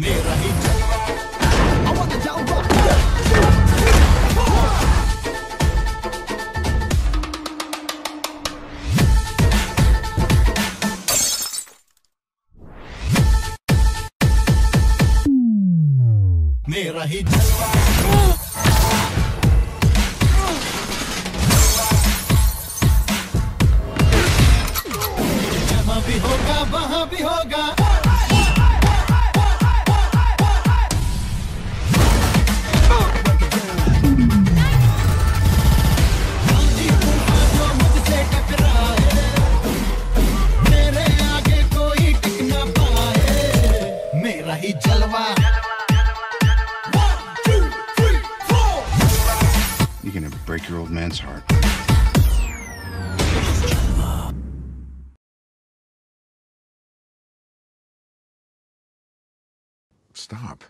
मेरा ही I want the down rock. मेरा ही जलवा पाए मेरा ही जलवा One, two, three, four. You can never break your old man's heart. Stop.